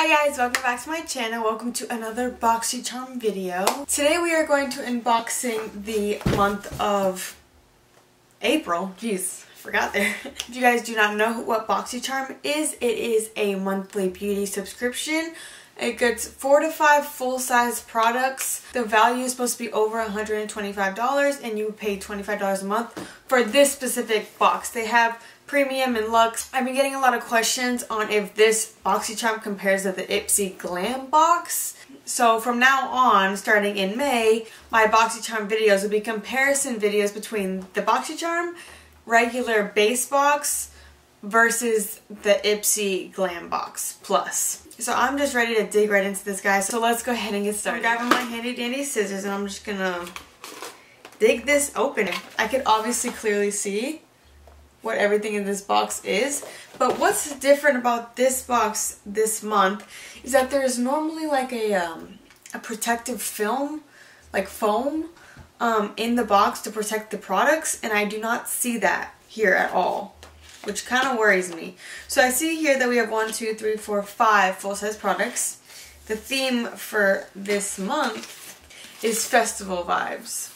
Hi guys, welcome back to my channel. Welcome to another BoxyCharm video. Today we are going to unboxing the month of April. Jeez, forgot there. if you guys do not know what BoxyCharm is, it is a monthly beauty subscription. It gets four to five full-size products. The value is supposed to be over $125 and you pay $25 a month for this specific box. They have premium and luxe. I've been getting a lot of questions on if this BoxyCharm compares to the Ipsy Glam box. So from now on, starting in May, my BoxyCharm videos will be comparison videos between the BoxyCharm regular base box versus the Ipsy Glam Box Plus. So I'm just ready to dig right into this guy. So let's go ahead and get started. I'm grabbing my handy dandy scissors and I'm just gonna dig this open. I could obviously clearly see what everything in this box is. But what's different about this box this month is that there's normally like a, um, a protective film, like foam, um, in the box to protect the products and I do not see that here at all which kind of worries me. So I see here that we have one, two, three, four, five full-size products. The theme for this month is festival vibes.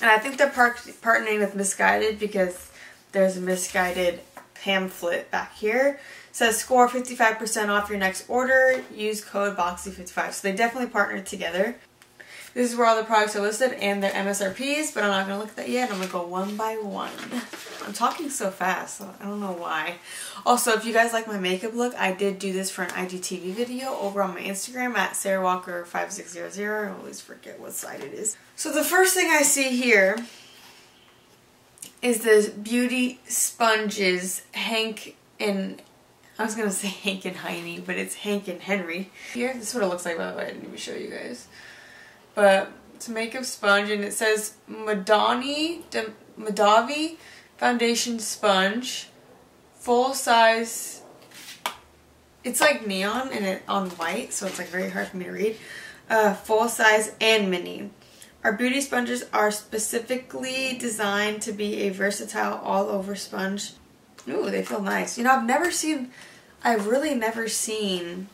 And I think they're part partnering with Missguided because there's a Missguided pamphlet back here. It says score 55% off your next order. Use code BOXY55. So they definitely partnered together. This is where all the products are listed and their MSRPs, but I'm not going to look at that yet. I'm going to go one by one. I'm talking so fast, so I don't know why. Also, if you guys like my makeup look, I did do this for an IGTV video over on my Instagram at sarahwalker5600. I always forget what side it is. So the first thing I see here is the Beauty Sponges Hank and I was gonna say Hank and Heine, but it's Hank and Henri. Here, this is what it looks like by the way, I didn't even show you guys but it's a makeup sponge and it says Madani, Madavi foundation sponge, full size. It's like neon and it on white, so it's like very hard for me to read. Uh, full size and mini. Our beauty sponges are specifically designed to be a versatile all over sponge. Ooh, they feel nice. You know, I've never seen, I've really never seen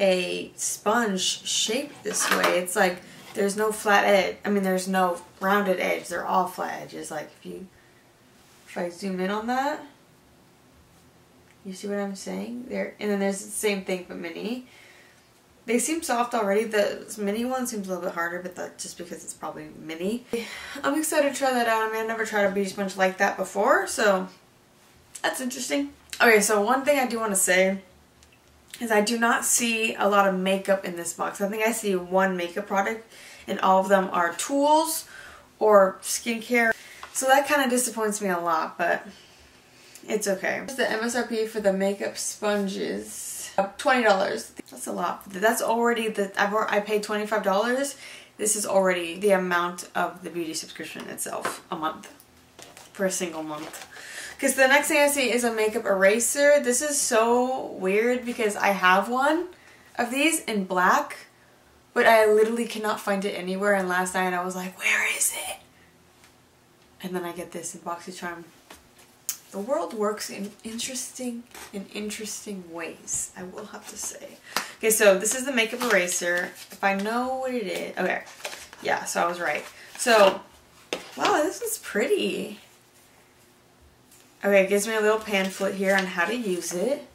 a sponge shaped this way. It's like there's no flat edge. I mean, there's no rounded edge. They're all flat edges. Like if you, if I zoom in on that, you see what I'm saying? There, and then there's the same thing but mini. They seem soft already. The mini one seems a little bit harder, but that's just because it's probably mini. I'm excited to try that out. I mean, I've never tried a beauty sponge like that before, so that's interesting. Okay, so one thing I do want to say is I do not see a lot of makeup in this box. I think I see one makeup product and all of them are tools or skincare. So that kind of disappoints me a lot, but it's okay. The MSRP for the makeup sponges, $20. That's a lot. That's already, the I've, I paid $25. This is already the amount of the beauty subscription itself a month for a single month. Because the next thing I see is a makeup eraser. This is so weird because I have one of these in black, but I literally cannot find it anywhere. And last night I was like, where is it? And then I get this in BoxyCharm. The world works in interesting, in interesting ways, I will have to say. Okay, so this is the makeup eraser. If I know what it is, okay. Yeah, so I was right. So, wow, this is pretty. Okay, it gives me a little pamphlet here on how to use it.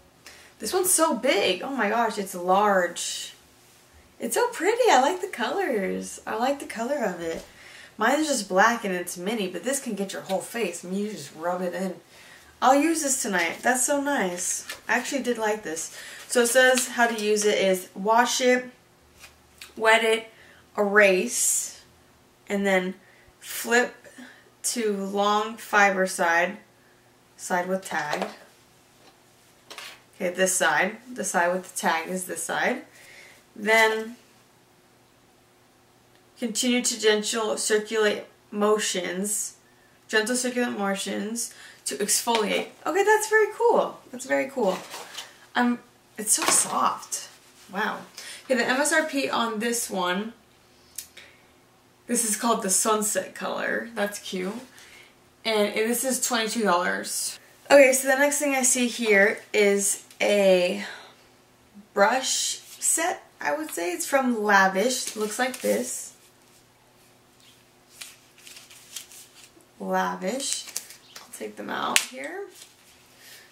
This one's so big. Oh my gosh, it's large. It's so pretty. I like the colors. I like the color of it. Mine is just black and it's mini, but this can get your whole face. I mean, you just rub it in. I'll use this tonight. That's so nice. I actually did like this. So it says how to use it is wash it, wet it, erase, and then flip to long fiber side side with tag. Okay, this side. The side with the tag is this side. Then continue to gentle circulate motions, gentle circulate motions to exfoliate. Okay, that's very cool. That's very cool. Um, it's so soft. Wow. Okay, the MSRP on this one, this is called the sunset color. That's cute and this is $22. Okay, so the next thing I see here is a brush set, I would say. It's from Lavish. Looks like this. Lavish. Take them out here.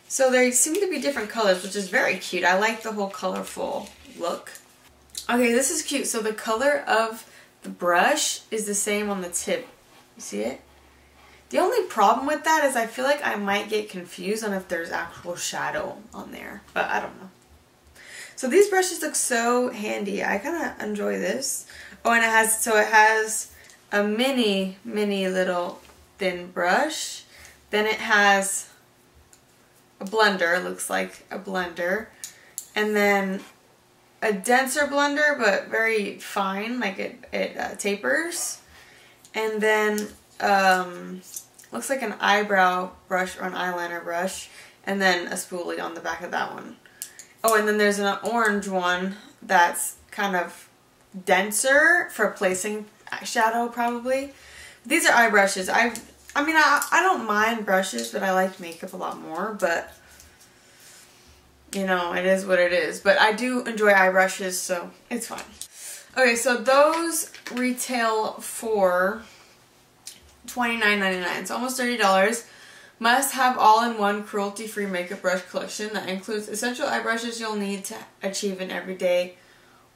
So they seem to be different colors, which is very cute. I like the whole colorful look. Okay, this is cute. So the color of the brush is the same on the tip. You see it? The only problem with that is I feel like I might get confused on if there's actual shadow on there, but I don't know. So these brushes look so handy. I kind of enjoy this. Oh, and it has, so it has a mini, mini little thin brush. Then it has a blender, looks like a blender. And then a denser blender, but very fine, like it, it uh, tapers. And then um, looks like an eyebrow brush or an eyeliner brush, and then a spoolie on the back of that one. Oh, and then there's an orange one that's kind of denser for placing shadow probably. These are eye brushes. I I mean, I, I don't mind brushes, but I like makeup a lot more, but you know, it is what it is. But I do enjoy eye brushes, so it's fine. Okay, so those retail for $29.99. It's almost $30. Must have all-in-one cruelty-free makeup brush collection that includes essential eye brushes you'll need to achieve an everyday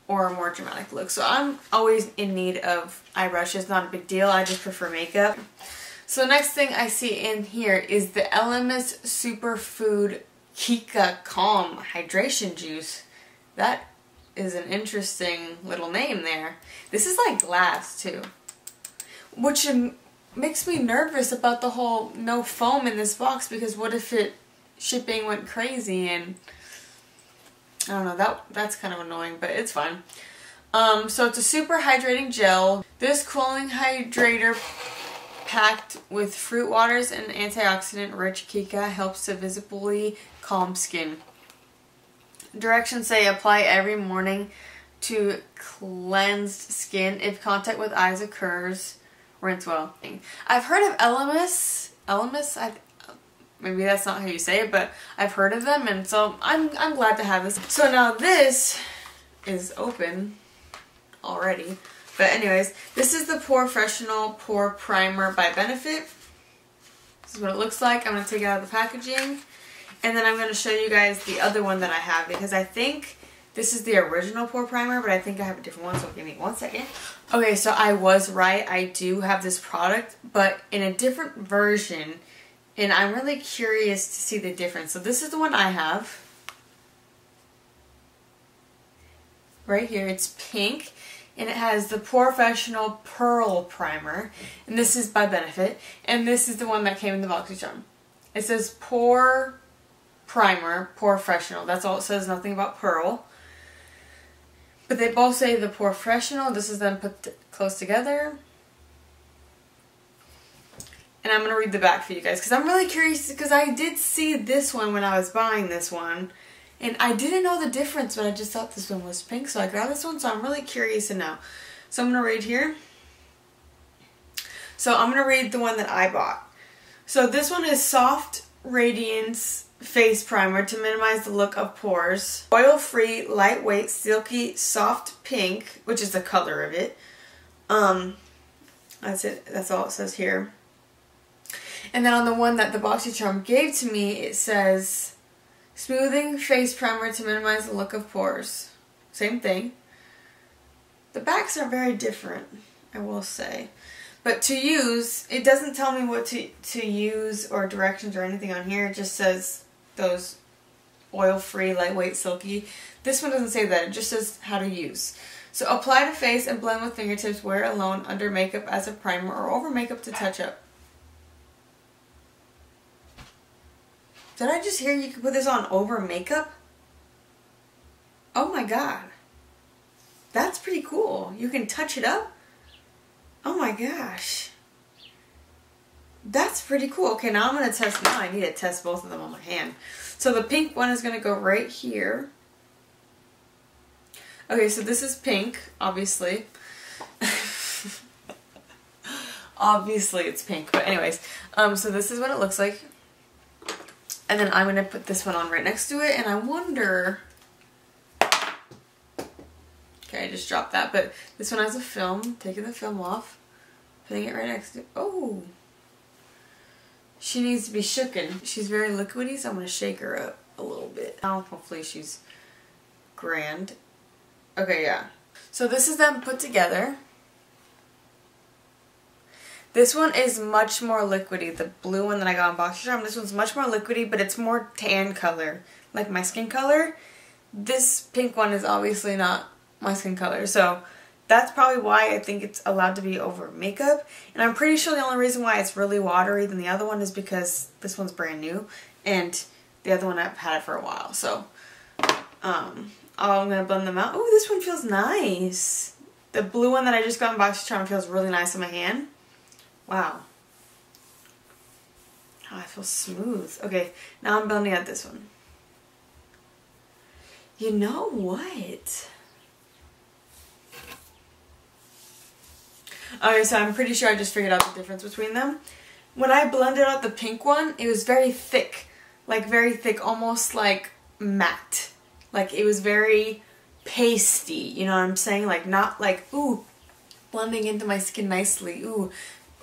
or a more dramatic look. So I'm always in need of eye brushes. Not a big deal. I just prefer makeup. So next thing I see in here is the Elemis Superfood Cica Calm Hydration Juice. That is an interesting little name there. This is like glass too. Which makes me nervous about the whole no foam in this box because what if it shipping went crazy and I don't know, that that's kind of annoying, but it's fine. Um, so it's a super hydrating gel. This cooling hydrator packed with fruit waters and antioxidant rich cica helps to visibly calm skin. Directions say apply every morning to cleansed skin. If contact with eyes occurs, rinse well. I've heard of Elemis. Elemis, I, maybe that's not how you say it, but I've heard of them, and so I'm, I'm glad to have this. So now this is open already. But anyways, this is the Pore POREfessional Pore Primer by Benefit. This is what it looks like. I'm going to take it out of the packaging. And then I'm going to show you guys the other one that I have because I think this is the original pore primer, but I think I have a different one, so give me one second. Okay, so I was right. I do have this product, but in a different version, and I'm really curious to see the difference. So this is the one I have. Right here, it's pink, and it has the POREfessional Pearl Primer, and this is by Benefit, and this is the one that came in the BoxyCharm. It says Pore Primer, POREfessional. That's all it says, nothing about Pearl. But they both say the POREfessional. This is them put close together. And I'm going to read the back for you guys because I'm really curious because I did see this one when I was buying this one. And I didn't know the difference, but I just thought this one was pink, so I grabbed this one. So I'm really curious to know. So I'm going to read here. So I'm going to read the one that I bought. So this one is Soft Radiance face primer to minimize the look of pores. Oil-free, lightweight, silky, soft pink, which is the color of it. Um, that's it. That's all it says here. And then on the one that the BoxyCharm gave to me, it says smoothing face primer to minimize the look of pores. Same thing. The backs are very different, I will say. But to use, it doesn't tell me what to, to use or directions or anything on here. It just says those oil-free, lightweight, silky. This one doesn't say that. It just says how to use. So apply to face and blend with fingertips. Wear alone under makeup as a primer or over makeup to touch up. Did I just hear you could put this on over makeup? Oh my god. That's pretty cool. You can touch it up? Oh my gosh. That's pretty cool. Okay, now I'm going to test, now I need to test both of them on my hand. So the pink one is going to go right here. Okay, so this is pink, obviously. obviously it's pink, but anyways. Um, so this is what it looks like. And then I'm to put this one on right next to it, and I wonder Okay, I just dropped that. But this one has a film. Taking the film off. Putting it right next to... Oh! She needs to be shooken. She's very liquidy, so I'm to shake her up a little bit. Now, hopefully she's grand. Okay, yeah. So this is them put together. This one is much more liquidy. The blue one that I got on BoxyCharm, this one's much more liquidy, but it's more tan color, like my skin color. This pink one is obviously not my skin color, so that's probably why I think it's allowed to be over makeup. And I'm pretty sure the only reason why it's really watery than the other one is because this one's brand new, and the other one I've had it for a while. So, um, I'm going to blend them out. Oh, this one feels nice. The blue one that I just got in BoxyCharm feels really nice in my hand. Wow. Oh, I feel smooth. Okay, now I'm blending out this one. You know what? Okay, so I'm pretty sure I just figured out the difference between them. When I blended out the pink one, it was very thick. Like very thick, almost like matte. Like it was very pasty, you know what I'm saying? Like not like, ooh, blending into my skin nicely. Ooh,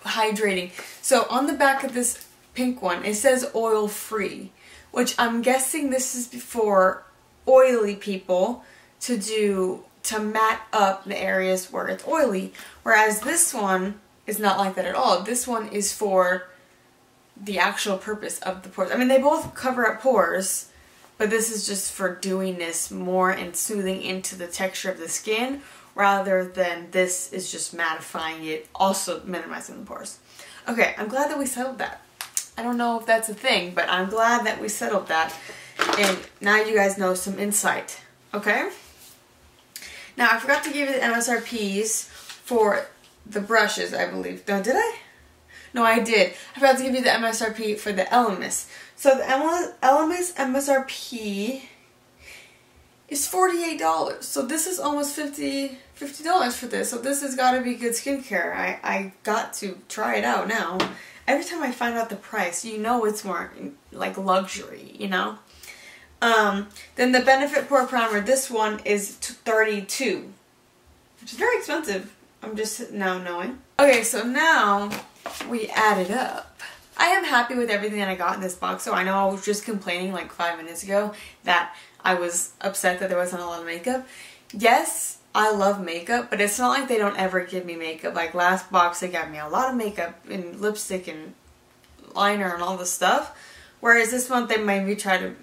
hydrating. So on the back of this pink one, it says oil free, which I'm guessing this is for oily people to do to mat up the areas where it's oily. Whereas this one is not like that at all. This one is for the actual purpose of the pores. I mean, they both cover up pores, but this is just for doing this more and soothing into the texture of the skin rather than this is just mattifying it, also minimizing the pores. Okay, I'm glad that we settled that. I don't know if that's a thing, but I'm glad that we settled that. And now you guys know some insight, okay? Now, I forgot to give you the MSRPs for the brushes, I believe. No, did I? No, I did. I forgot to give you the MSRP for the Elemis. So the Elemis MSRP is $48. So this is almost 50 $50 for this. So this has got to be good skincare. I, I got to try it out now. Every time I find out the price, you know it's more like luxury, you know? Um, then the Benefit Pore Primer, this one is 32 which is very expensive. I'm just now knowing. Okay, so now we add it up. I am happy with everything that I got in this box. So I know I was just complaining like five minutes ago that I was upset that there wasn't a lot of makeup. Yes, I love makeup, but it's not like they don't ever give me makeup. Like last box, they got me a lot of makeup and lipstick and liner and all this stuff. Whereas this month, they maybe try to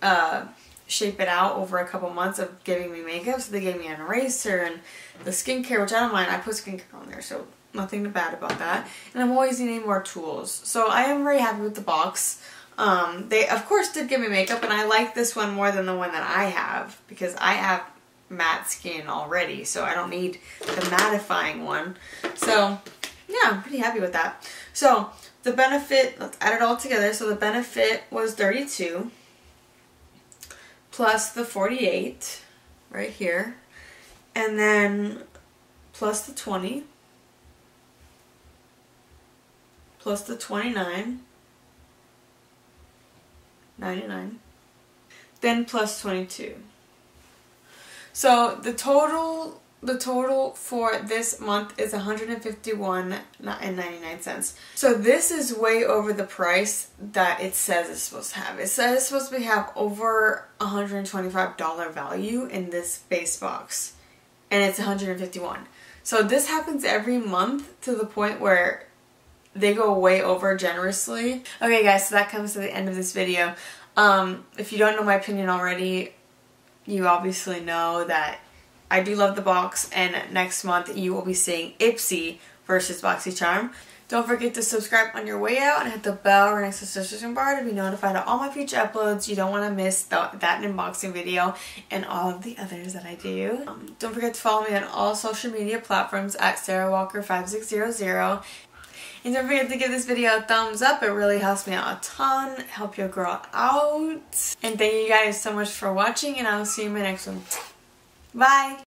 uh, shape it out over a couple months of giving me makeup. So they gave me an eraser and the skincare, which I don't mind. I put skincare on there, so nothing bad about that. And I'm always needing more tools. So I am very happy with the box. Um, they, of course, did give me makeup, and I like this one more than the one that I have because I have matte skin already, so I don't need the mattifying one. So, yeah, I'm pretty happy with that. So, the benefit, let's add it all together. So, the benefit was 32 plus the 48 right here, and then plus the 20 plus the 29 99 then plus 22 so the total the total for this month is 151 and 99 cents. So this is way over the price that it says it's supposed to have. It says it's supposed to have over $125 value in this base box. And it's 151. So this happens every month to the point where they go way over generously. Okay guys, so that comes to the end of this video. Um, if you don't know my opinion already, you obviously know that I do love the box and next month you will be seeing Ipsy versus BoxyCharm. Don't forget to subscribe on your way out and hit the bell right next to the subscription bar to be notified of all my future uploads. You don't want to miss the, that unboxing video and all of the others that I do. Um, don't forget to follow me on all social media platforms at Sarah Walker 5600 and don't forget to give this video a thumbs up. It really helps me out a ton. Help your girl out. And thank you guys so much for watching and I'll see you in my next one. Bye!